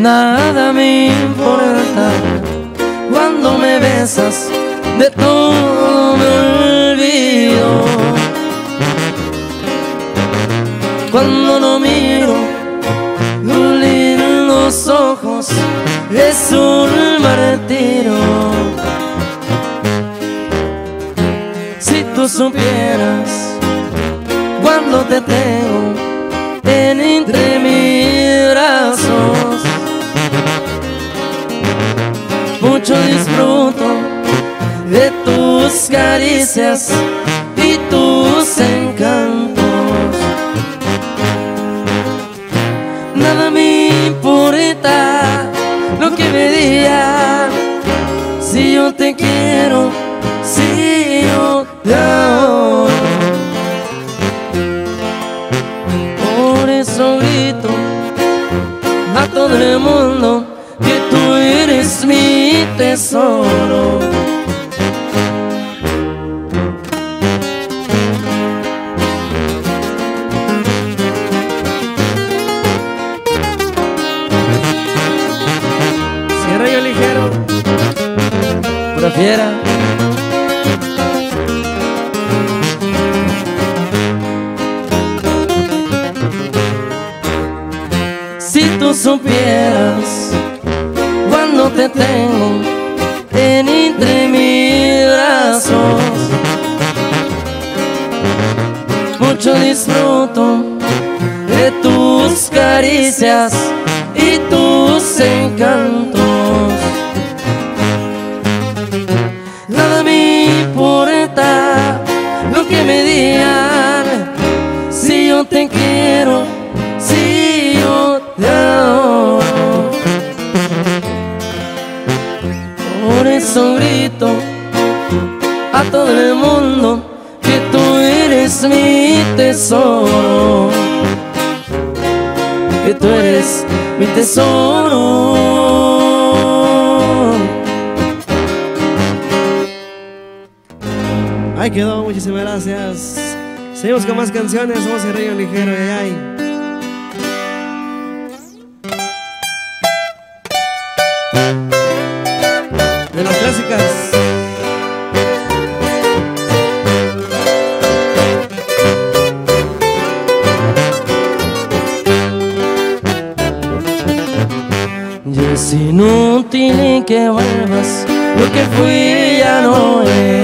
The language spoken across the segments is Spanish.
Nada me importa cuando me besas, de todo me olvido. Cuando no miro en los ojos, es un martirio. Si tú supieras cuando te tengo caricias y tus encantos. Nada me importa lo que me digan, si yo te quiero, si yo te amo. Si tú supieras cuando te tengo en entre mis brazos, mucho disfruto de tus caricias y tus encantos. Te quiero, si yo te amo. Por eso grito a todo el mundo que tú eres mi tesoro, que tú eres mi tesoro. Ahí quedó, muchísimas gracias. Seguimos con más canciones, somos el Rayo Ligero, ay, ay. De las clásicas. Y es inútil que vuelvas, lo que fui ya no es.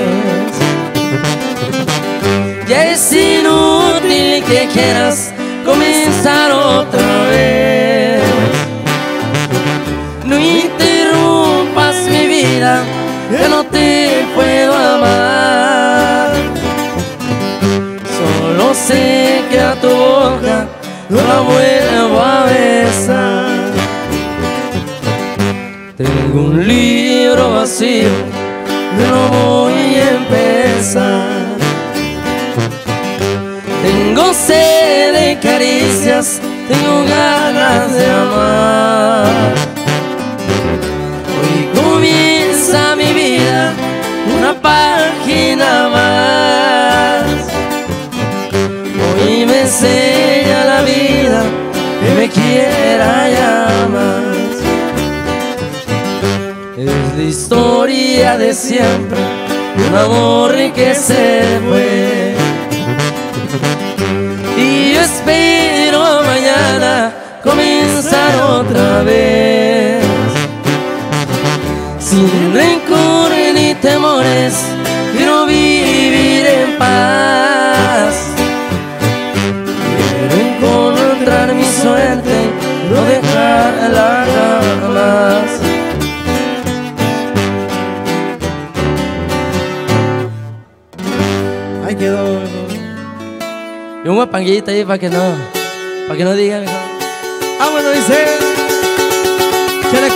Es inútil que quieras comenzar otra vez. No interrumpas mi vida, que no te puedo amar. Solo sé que a tu boca no la vuelvo a besar. Tengo un libro vacío, no voy a empezar. Caricias, tengo ganas de amar. Hoy comienza mi vida, una página más. Hoy me enseña la vida que me quiera ya más. Es la historia de siempre, un amor que se fue. Espero mañana comenzar otra vez. Sin rencor ni temores, quiero vivir en paz. Quiero encontrar mi suerte, no dejarla jamás. Ahí quedó. Y una panguita ahí para que no, para que no digan. Ah, bueno, dice. Chale,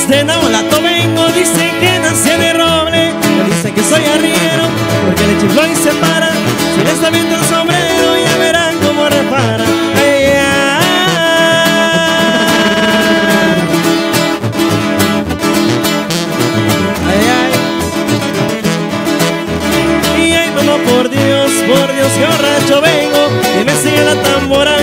es de Nabolato vengo, dicen que nací de roble, pero dicen que soy arriero, porque de chiflón y se para, si les está viendo el sombrero ya verán cómo repara. Ay, ay. Ay, ay. Y ay, mamá, por Dios, por Dios, que borracho vengo, y me sigue la tambora